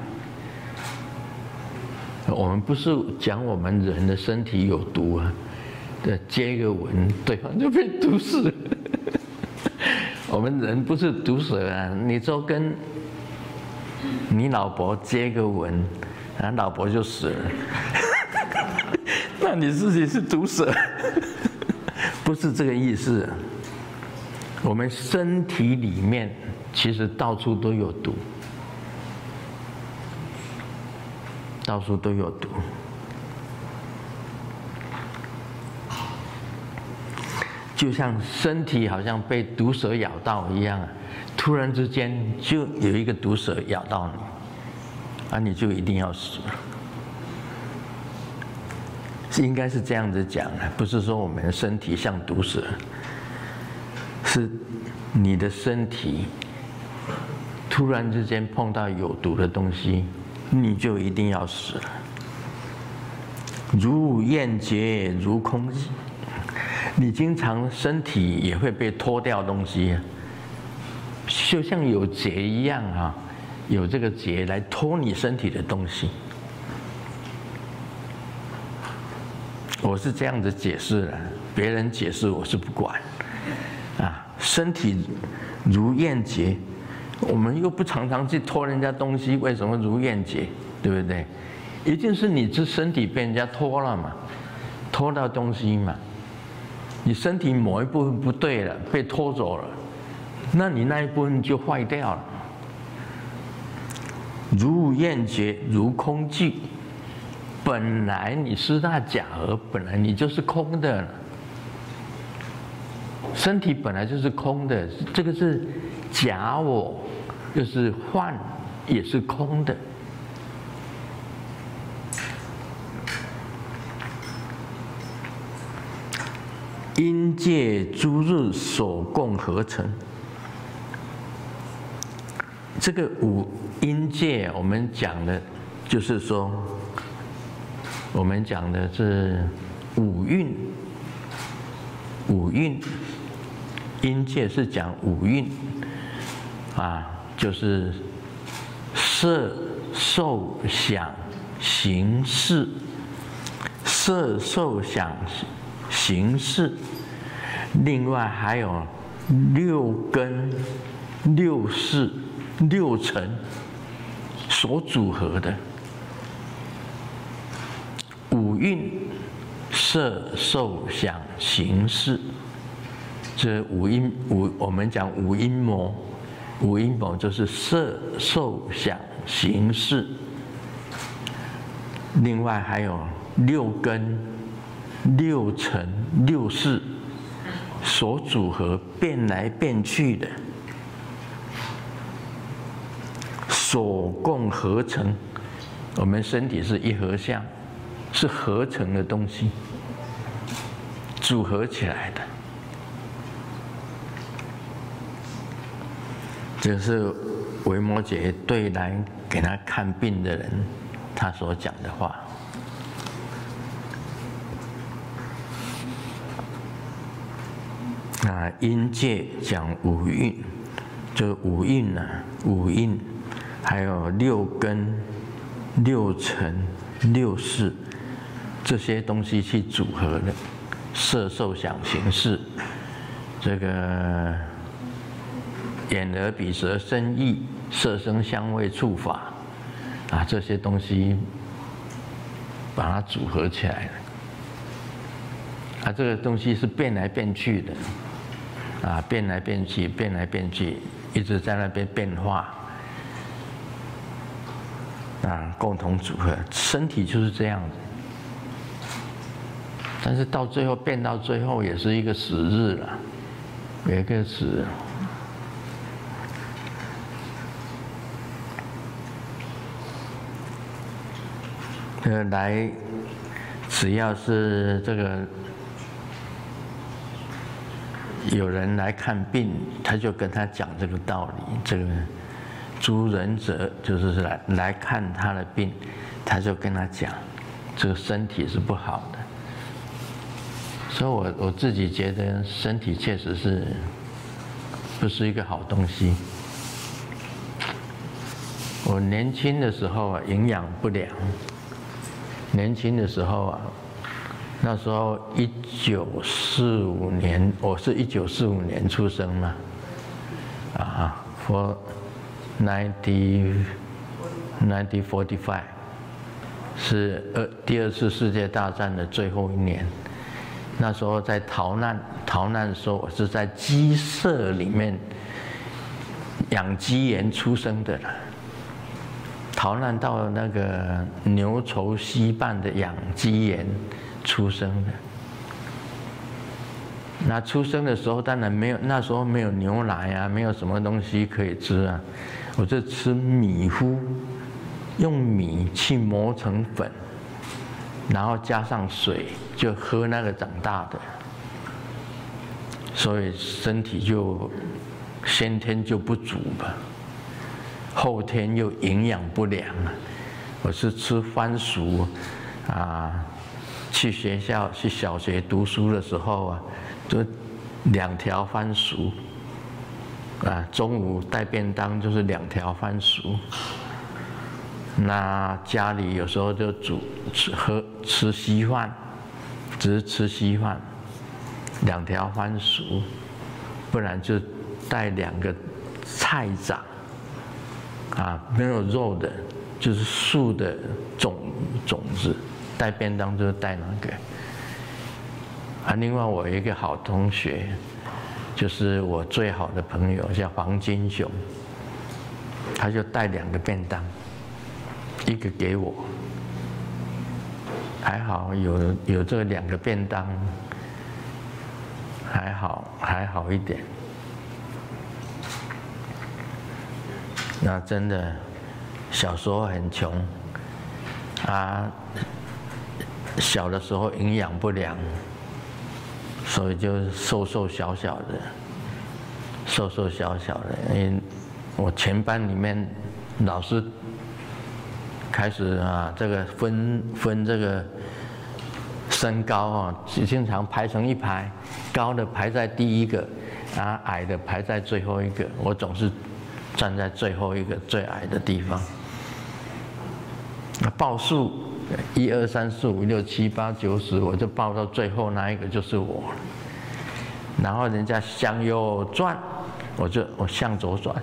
我们不是讲我们人的身体有毒啊，对，接个吻，对方就被毒死。我们人不是毒蛇啊，你就跟。你老婆接个吻，啊，老婆就死了。那你自己是毒蛇，不是这个意思。我们身体里面其实到处都有毒，到处都有毒，就像身体好像被毒蛇咬到一样。突然之间就有一个毒蛇咬到你，啊，你就一定要死了。是应该是这样子讲的，不是说我们的身体像毒蛇，是你的身体突然之间碰到有毒的东西，你就一定要死了。如燕结，如空气，你经常身体也会被脱掉东西。就像有结一样啊，有这个结来拖你身体的东西。我是这样子解释的，别人解释我是不管。啊，身体如燕结，我们又不常常去拖人家东西，为什么如燕结？对不对？一定是你这身体被人家拖了嘛，拖到东西嘛，你身体某一部分不对了，被拖走了。那你那一部分就坏掉了，如燕结，如空寂，本来你四大假合，本来你就是空的，身体本来就是空的，这个是假我，就是幻，也是空的。因界诸日所共合成，这个五因界，我们讲的，就是说，我们讲的是五蕴，五蕴，因界是讲五蕴，啊，就是色、受、想、行、识，色、受、想。形式，另外还有六根、六识、六尘。所组合的五蕴，色、受、想、行、识，这五阴五，我们讲五阴魔，五阴魔就是色、受、想、行、识，另外还有六根。六尘六识所组合变来变去的，所共合成。我们身体是一合相，是合成的东西，组合起来的。这是维摩诘对来给他看病的人，他所讲的话。啊，阴界讲五蕴，就五蕴呢，五蕴，还有六根、六尘、六识这些东西去组合的色、受、想、行、识，这个眼、耳、鼻、舌、身、意，色、声、香味、触、法，啊，这些东西把它组合起来了，啊，这个东西是变来变去的。啊，变来变去，变来变去，一直在那边变化。啊，共同组合，身体就是这样子。但是到最后变到最后，也是一个死日了，有一个死。呃，来，只要是这个。有人来看病，他就跟他讲这个道理。这个诸人者就是来来看他的病，他就跟他讲，这个身体是不好的。所以我我自己觉得身体确实是不是一个好东西。我年轻的时候啊，营养不良。年轻的时候啊。那时候一九四五年，我是一九四五年出生嘛，啊，for ninety ninety forty five，是二第二次世界大战的最后一年。那时候在逃难，逃难的时候我是在鸡舍里面养鸡园出生的了。逃难到那个牛稠溪畔的养鸡园。出生的，那出生的时候当然没有，那时候没有牛奶啊，没有什么东西可以吃啊，我就吃米糊，用米去磨成粉，然后加上水就喝那个长大的，所以身体就先天就不足吧，后天又营养不良啊，我是吃番薯啊。去学校去小学读书的时候啊，就两条番薯啊，中午带便当就是两条番薯。那家里有时候就煮吃喝吃稀饭，只是吃稀饭，两条番薯，不然就带两个菜长啊，没有肉的，就是素的种种子。带便当就带那个，啊，另外我一个好同学，就是我最好的朋友叫黄金雄，他就带两个便当，一个给我，还好有有这两个便当，还好还好一点。那真的小时候很穷啊，小的时候营养不良，所以就瘦瘦小小的，瘦瘦小小的。因为我全班里面老师开始啊，这个分分这个身高啊，经常排成一排，高的排在第一个，啊矮的排在最后一个，我总是。站在最后一个最矮的地方，那报数一二三四五六七八九十，我就报到最后那一个就是我了。然后人家向右转，我就我向左转，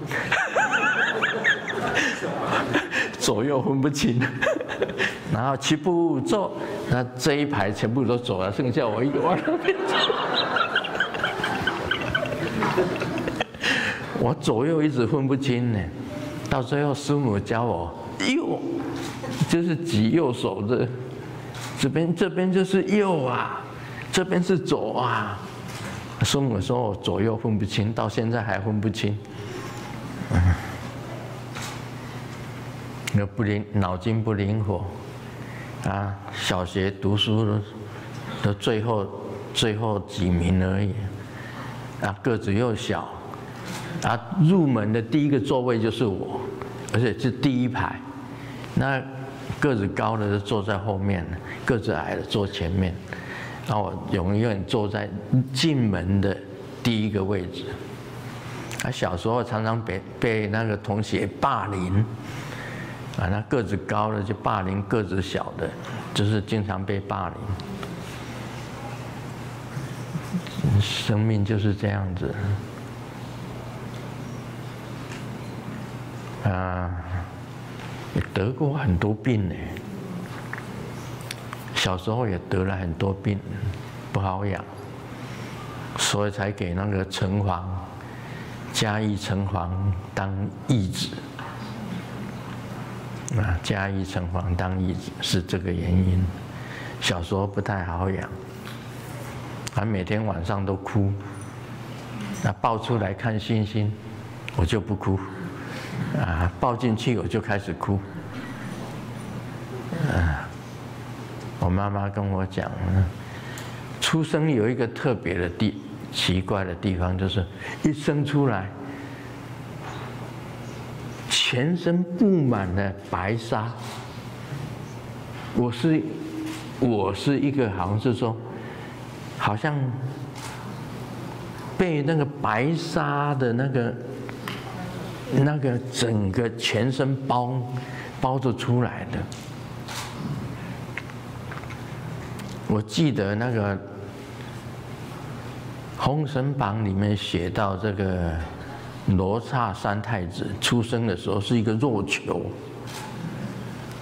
左右分不清。然后七步走，那这一排全部都走了，剩下我一个往那边走。我左右一直分不清呢，到最后师母教我右，就是举右手的，这边这边就是右啊，这边是左啊。师母说我左右分不清，到现在还分不清。那不灵，脑筋不灵活啊！小学读书的最后最后几名而已，啊，个子又小。啊，入门的第一个座位就是我，而且是第一排。那个子高的坐在后面，个子矮的坐前面。那我永远坐在进门的第一个位置。啊，小时候常常被被那个同学霸凌。啊，那个子高的就霸凌个子小的，就是经常被霸凌。生命就是这样子。啊，得过很多病呢。小时候也得了很多病，不好养，所以才给那个城隍嘉义城隍当义子。啊，嘉义城隍当义子是这个原因。小时候不太好养，还每天晚上都哭。那抱出来看星星，我就不哭。啊，抱进去我就开始哭。啊，我妈妈跟我讲，出生有一个特别的地奇怪的地方，就是一生出来，全身布满了白纱。我是我是一个，好像是说，好像被那个白纱的那个。那个整个全身包包着出来的，我记得那个《封神榜》里面写到，这个罗刹三太子出生的时候是一个肉球，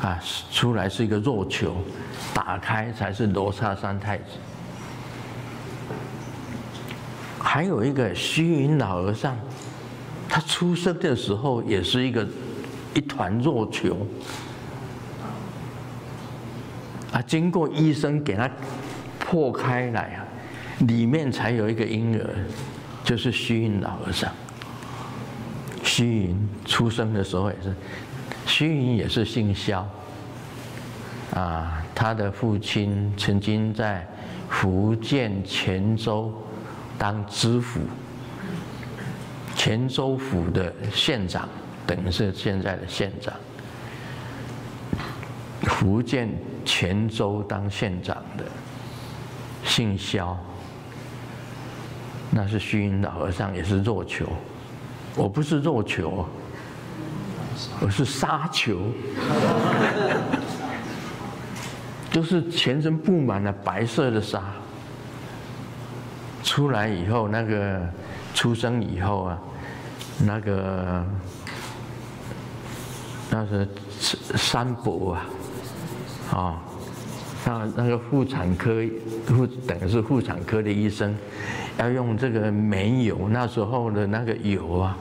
啊，出来是一个肉球，打开才是罗刹三太子。还有一个虚云老和尚。他出生的时候也是一个一团肉球，啊，经过医生给他破开来啊，里面才有一个婴儿，就是虚云老和尚。虚云出生的时候也是，虚云也是姓萧，啊，他的父亲曾经在福建泉州当知府。泉州府的县长，等于是现在的县长。福建泉州当县长的，姓萧，那是虚云老和尚，也是弱球。我不是弱球，我是沙球，就是全身布满了白色的沙。出来以后，那个出生以后啊。那个那是三伯啊，啊，那那个妇产科妇等于是妇产科的医生，要用这个煤油，那时候的那个油啊，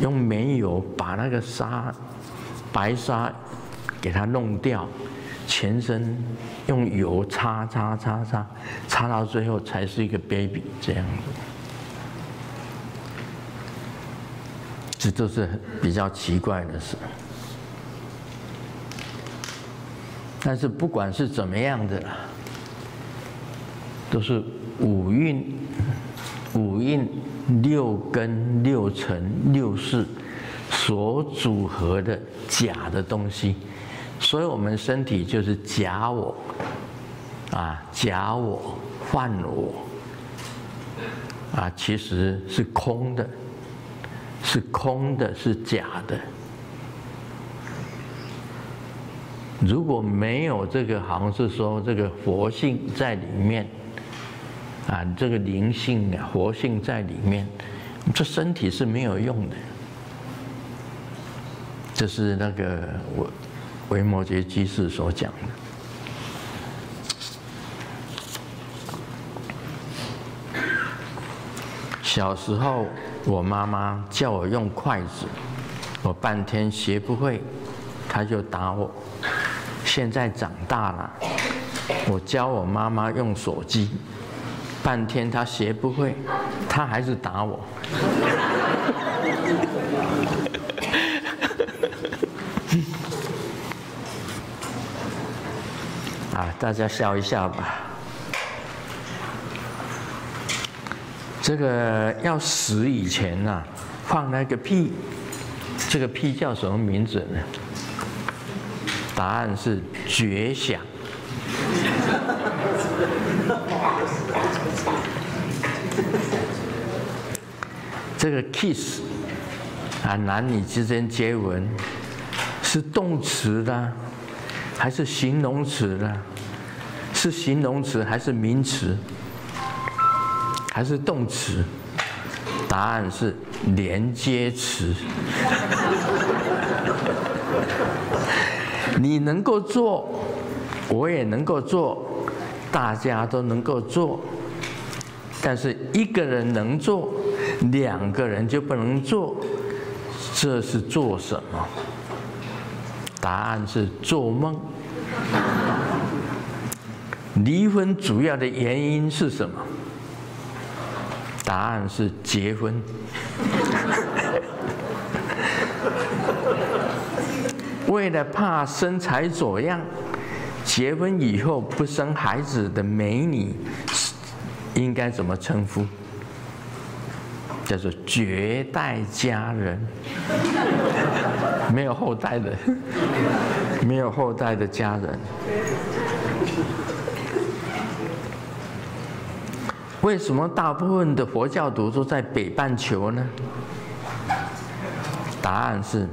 用煤油把那个沙白沙给它弄掉，全身用油擦擦擦擦，擦到最后才是一个 baby 这样子。这都是比较奇怪的事。但是不管是怎么样的，都是五蕴、五蕴六根、六尘、六识所组合的假的东西，所以我们身体就是假我，啊，假我、幻我，啊，其实是空的，是空的，是假的。如果没有这个，好像是说这个活性在里面，啊，这个灵性啊，活性在里面，这身体是没有用的。这是那个维维摩诘居士所讲的。小时候，我妈妈叫我用筷子，我半天学不会，她就打我。现在长大了，我教我妈妈用手机，半天她学不会，她还是打我。啊，大家笑一笑吧。这个要死以前呐，放那个屁，这个屁叫什么名字呢？答案是绝响。这个 kiss 啊，男女之间接吻是动词的，还是形容词的？是形容词还是名词？还是动词？答案是连接词。你能够做，我也能够做，大家都能够做。但是一个人能做，两个人就不能做，这是做什么？答案是做梦。离婚主要的原因是什么？答案是结婚。为了怕身材走样，结婚以后不生孩子的美女，应该怎么称呼？叫做绝代佳人，没有后代的，没有后代的家人。为什么大部分的佛教徒都在北半球呢？答案是。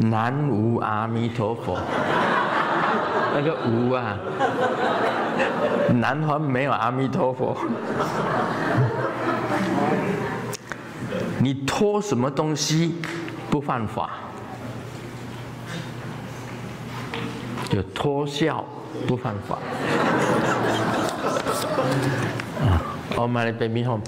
南无阿弥陀佛，那个无啊，南方没有阿弥陀佛。你托什么东西不犯法？就托笑不犯法。 เอามาเลยเป็นมิโอม